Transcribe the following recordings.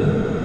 Good.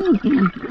嗯嗯嗯。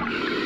Thank you.